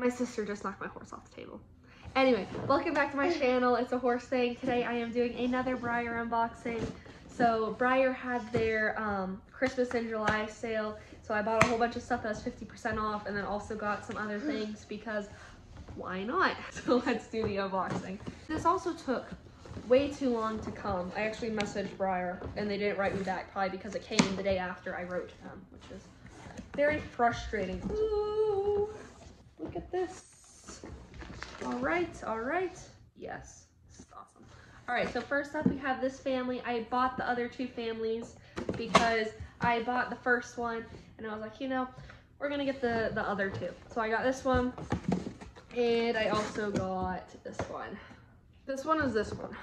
My sister just knocked my horse off the table. Anyway, welcome back to my channel. It's a horse thing. Today I am doing another Breyer unboxing. So Breyer had their um, Christmas in July sale. So I bought a whole bunch of stuff that was 50% off and then also got some other things because why not? So let's do the unboxing. This also took way too long to come. I actually messaged Breyer and they didn't write me back probably because it came the day after I wrote to them, which is very frustrating. Ooh, look at this. All right, all right. Yes, this is awesome. All right, so first up we have this family. I bought the other two families because I bought the first one and I was like, you know, we're gonna get the, the other two. So I got this one and I also got this one. This one is this one.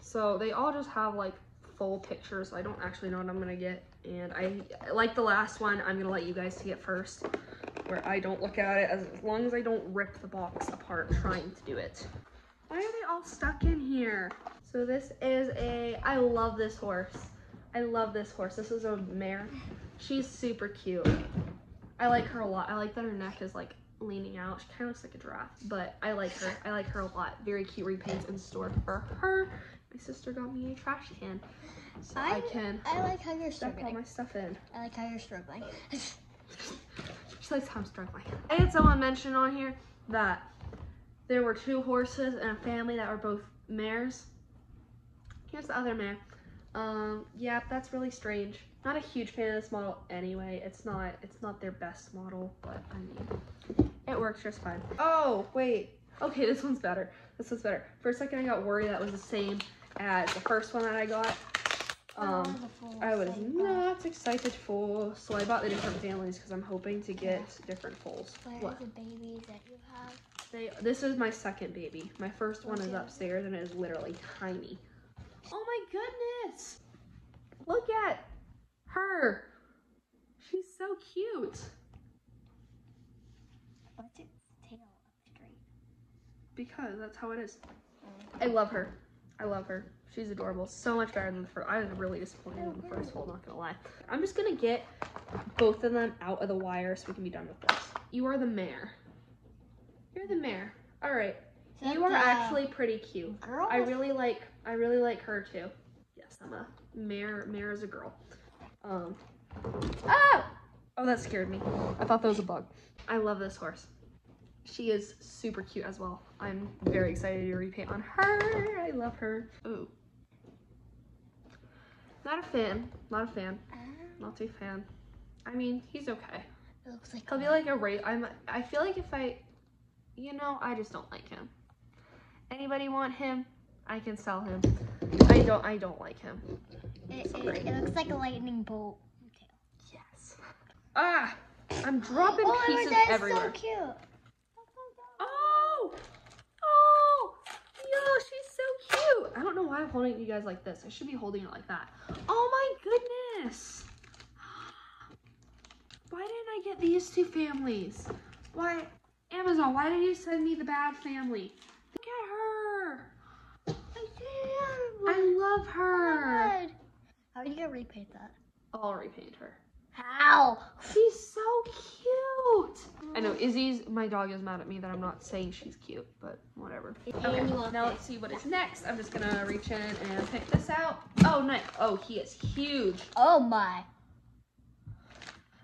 So they all just have like full pictures. So I don't actually know what I'm gonna get. And I, like the last one, I'm gonna let you guys see it first where I don't look at it as long as I don't rip the box apart trying to do it. Why are they all stuck in here? So this is a, I love this horse. I love this horse. This is a mare. She's super cute. I like her a lot. I like that her neck is like leaning out. She kind of looks like a giraffe, but I like her. I like her a lot. Very cute repaints in store for her. My sister got me a trash can, so I, I can I like how you're stuff all struggling. my stuff in. I like how you're struggling. She likes how I'm struggling. I had someone mention on here that there were two horses and a family that were both mares. Here's the other mare. Um, yeah, that's really strange. Not a huge fan of this model anyway. It's not it's not their best model, but I mean it works just fine. Oh, wait. Okay, this one's better. This one's better. For a second I got worried that was the same as the first one that I got. Um, I was not excited for, so I bought the different families because I'm hoping to get different foals. Where What? the babies that you have? They, this is my second baby. My first one is upstairs and it is literally tiny. Oh my goodness! Look at her. She's so cute. What's its tail up straight? Because that's how it is. I love her. I love her. She's adorable. So much better than the first. I was really disappointed in the first foal, not gonna lie. I'm just gonna get both of them out of the wire so we can be done with this. You are the mare. You're the mare. All right. Is You are actually pretty cute. girl. I really like I really like her too. Yes, I'm a mare mare is a girl. Um Oh! Oh that scared me. I thought that was a bug. I love this horse. She is super cute as well. I'm very excited to repaint on her. I love her. Ooh. Not a fan. Not a fan. Ah, Not too fan. I mean, he's okay. it looks like. He'll be like a rate. I'm. I feel like if I, you know, I just don't like him. Anybody want him? I can sell him. I don't. I don't like him. It, it, it looks like a lightning bolt. Yes. Ah! I'm dropping oh, pieces that's everywhere. so cute. Oh! Oh! Yo, she's so cute. I don't know why I'm holding you guys like this. I should be holding it like that. Oh my goodness! Why didn't I get these two families? Why, Amazon, why did you send me the bad family? Look at her. I love her. Oh Good. How are you gonna repaint that? I'll repaint her. How? She's so cute. I know Izzy's, my dog is mad at me that I'm not saying she's cute, but whatever. Okay, And you want now let's see what is next. I'm just gonna reach in and pick this out. Oh, nice. Oh, he is huge. Oh my.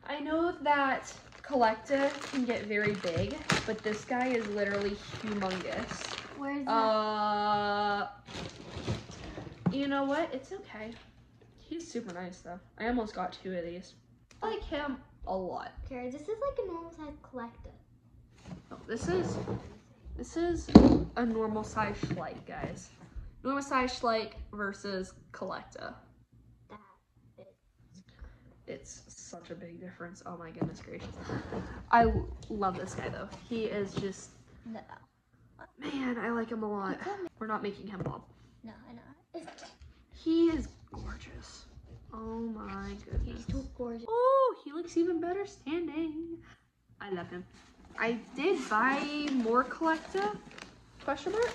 I know that Collecta can get very big, but this guy is literally humongous. Where's Uh, you know what? It's okay. He's super nice though. I almost got two of these. I like him a lot. Okay, this is like a normal size CollectA. Oh, this is this is a normal size Schleich, guys. Normal size Schleich versus Collecta. That is. It's such a big difference. Oh my goodness gracious. I love this guy though. He is just No. man, I like him a lot. We're not making him Bob. No, I know. He is gorgeous. Oh my goodness. He's too gorgeous. Oh, he looks even better standing. I love him. I did buy more Collecta? Question mark?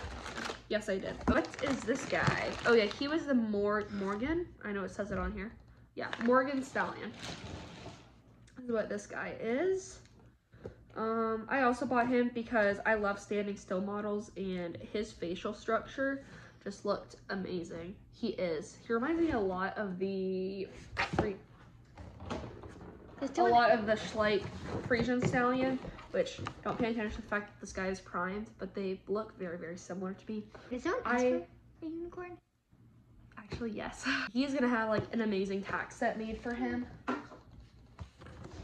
Yes, I did. What is this guy? Oh yeah, he was the Mor Morgan. I know it says it on here. Yeah, Morgan Stallion. Is what this guy is. Um, I also bought him because I love standing still models and his facial structure just looked amazing. He is. He reminds me a lot of the There's a lot of the Schleich Frisian Stallion, which don't pay attention to the fact that this guy is primed, but they look very, very similar to me. Is someone I- a unicorn? Actually, yes. He's gonna have like an amazing tack set made for him.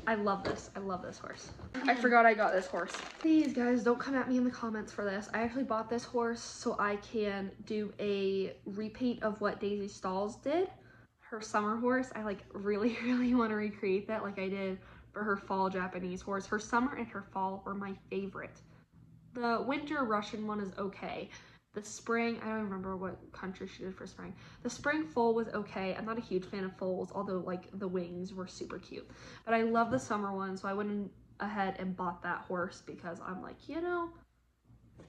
I love this. I love this horse. I forgot I got this horse. Please, guys, don't come at me in the comments for this. I actually bought this horse so I can do a repaint of what Daisy Stalls did. Her summer horse. I like really, really want to recreate that like I did for her fall Japanese horse. Her summer and her fall were my favorite. The winter Russian one is okay. The spring, I don't remember what country she did for spring. The spring foal was okay. I'm not a huge fan of foals, although like the wings were super cute. But I love the summer one, so I went ahead and bought that horse because I'm like, you know,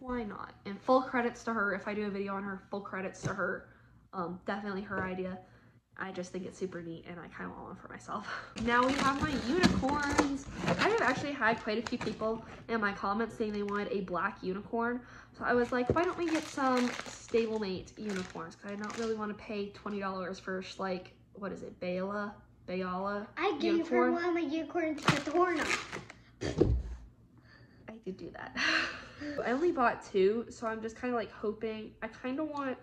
why not? And full credits to her. If I do a video on her, full credits to her. Um, definitely her idea. I just think it's super neat and I kind of want one for myself. Now we have my unicorns. I have actually had quite a few people in my comments saying they wanted a black unicorn. So I was like, why don't we get some stablemate unicorns? Because I don't really want to pay $20 for like, what is it, Bela? Bayala? I gave Unicorn? her one of my unicorns to cut the horn off. I did do that. I only bought two, so I'm just kind of like hoping. I kind of want.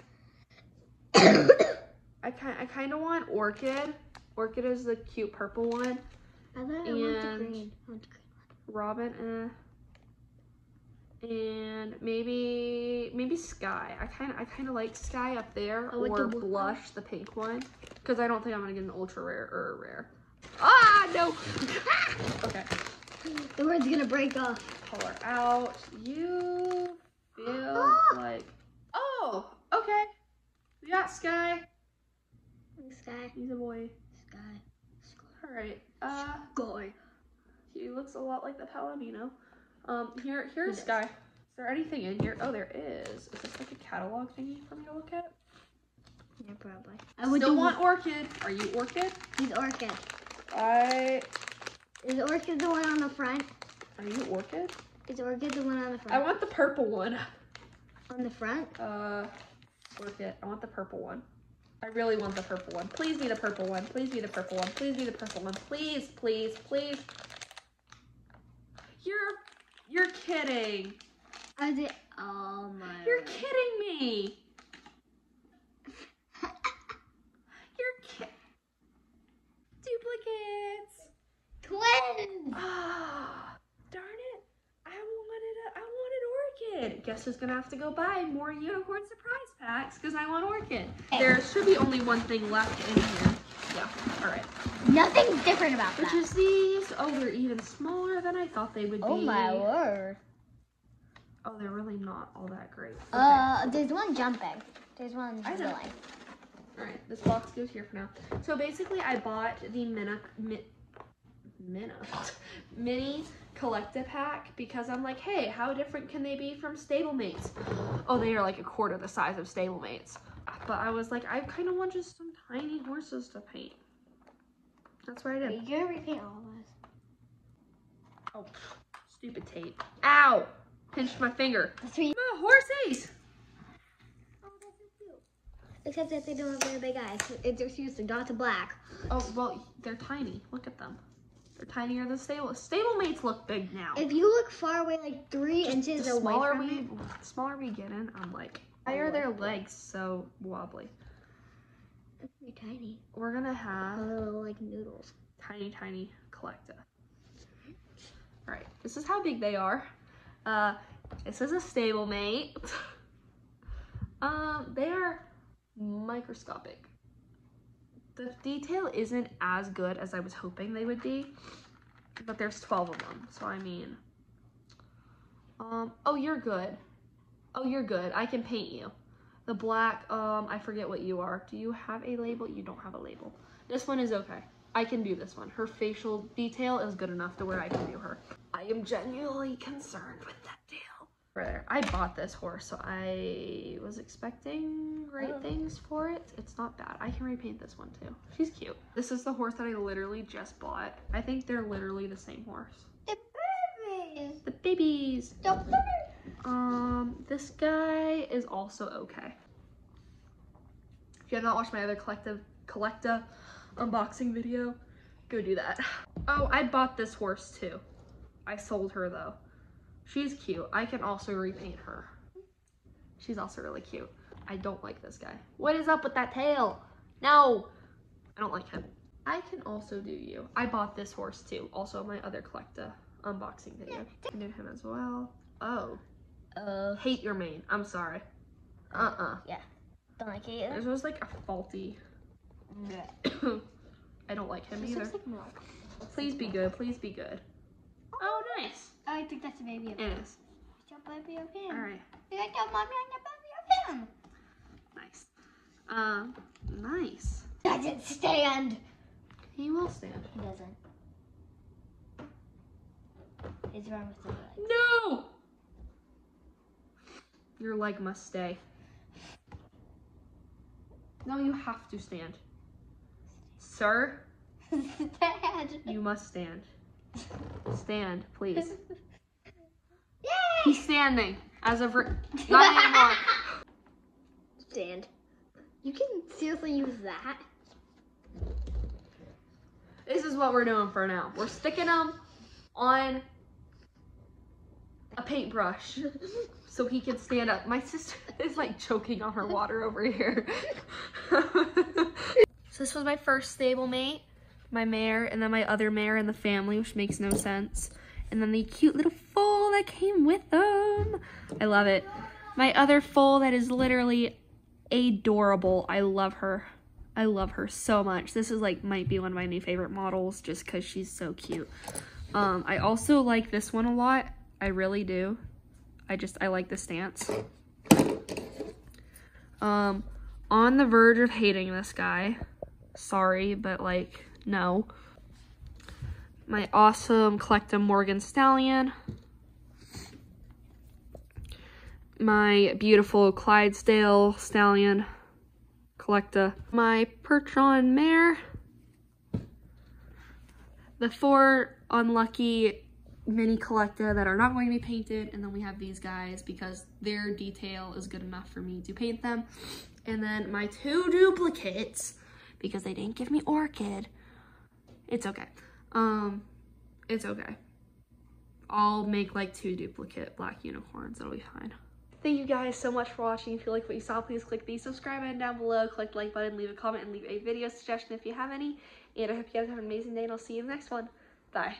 I kind I kind of want orchid. Orchid is the cute purple one. I thought I want the green. I want the green. Robin, eh. And maybe maybe Sky. I kind of I kind of like Sky up there or the one. Blush, the pink one, because I don't think I'm gonna get an ultra rare or a rare. Ah no. okay. The word's gonna break off. pull her out. You feel Ah! like, oh, okay. We got Sky. Sky. He's a boy. Sky. All right. Uh, Sky. he looks a lot like the Palomino. Um, here, here's. Sky. Is there anything in here? Oh, there is. Is this like a catalog thingy for me to look at? Yeah, probably. I I would still want Orchid. Are you Orchid? He's orchid. I. Is orchid the one on the front? Are you Orchid? Is orchid the one on the front? I want the purple one. on the front? Uh, Orchid. I want the purple one. I really want the purple one. Please be the purple one. Please be the purple one. Please be the purple one. Please, please, please. You're, you're kidding. I did. Oh my. You're kidding me. You're ki- duplicates. Twins. Ah, darn it. I wanted a, I orchid. Guess who's gonna have to go buy more unicorn surprise packs because I want orchid. There should be only one thing left in here. Yeah. All right. Nothing different about Which is these? Oh, they're even smaller than I thought they would be. oh my word. Oh, they're really not all that great. Okay. Uh, there's one jumping. There's one I drilling. All right, this box goes here for now. So basically, I bought the Mina, mi, Mina, mini CollectA pack because I'm like, hey, how different can they be from stablemates? Oh, they are like a quarter the size of stablemates. But I was like, I kind of want just some tiny horses to paint. That's what I did. you gonna repaint all of us? Oh, stupid tape. Ow! Pinched my finger. That's what you- that's cute. Except that they don't have very big eyes. It's just used to dot to black. Oh, well, they're tiny. Look at them. They're tinier than stable. Stablemates look big now. If you look far away, like three inches the away smaller from we, it, the smaller we get in, I'm like, why are their legs so wobbly? they're tiny. We're gonna have Little like noodles. tiny, tiny collecta. All right, this is how big they are. Uh, this is a stablemate. um, they are microscopic. The detail isn't as good as I was hoping they would be, but there's 12 of them, so I mean, um, oh, you're good. Oh, you're good. I can paint you. The black, um, I forget what you are. Do you have a label? You don't have a label. This one is okay. I can do this one. Her facial detail is good enough to where I can do her. I am genuinely concerned with that deal. Right there. I bought this horse, so I was expecting great Oh. things for it. It's not bad. I can repaint this one too. She's cute. This is the horse that I literally just bought. I think they're literally the same horse. Baby. babies. The babies. Don't Um, this guy is also okay. If you have not watched my other collective collecta unboxing video, go do that. Oh, I bought this horse too. I sold her though. She's cute. I can also repaint her. She's also really cute. I don't like this guy. What is up with that tail? No, I don't like him. I can also do you. I bought this horse too. Also my other collecta unboxing video. I can do him as well. Oh, Uh, hate your mane. I'm sorry. Uh-uh. Yeah. Don't like it. This was like a faulty. I don't like him This either. like. Please be good. Please be good. Oh, nice. I think that's a baby of It is. Your baby of him. All right. You got your mommy and your baby of him. Nice. Um, nice. Doesn't stand. He will stand. He doesn't. He's wrong with the leg. No! Your leg must stay. No, you have to stand. Sir, Dad. you must stand. Stand, please. Yay! He's standing as of not anymore. Stand. You can seriously use that. This is what we're doing for now. We're sticking them on a paintbrush so he can stand up. My sister is like choking on her water over here. so this was my first stablemate, my mare, and then my other mare in the family, which makes no sense. And then the cute little foal that came with them. I love it. My other foal that is literally adorable. I love her. I love her so much. This is like might be one of my new favorite models just because she's so cute. Um, I also like this one a lot. I really do. I just I like the stance. Um, on the verge of hating this guy. Sorry, but like no. My awesome Collecta Morgan Stallion. My beautiful Clydesdale Stallion. Collecta. My Percheron Mare. The four unlucky mini Collecta that are not going to be painted. And then we have these guys because their detail is good enough for me to paint them. And then my two duplicates because they didn't give me Orchid. It's okay. Um, it's okay. I'll make like two duplicate black unicorns. It'll be fine. Thank you guys so much for watching. If you like what you saw, please click the subscribe button down below, click the like button, leave a comment, and leave a video suggestion if you have any. And I hope you guys have an amazing day, and I'll see you in the next one. Bye.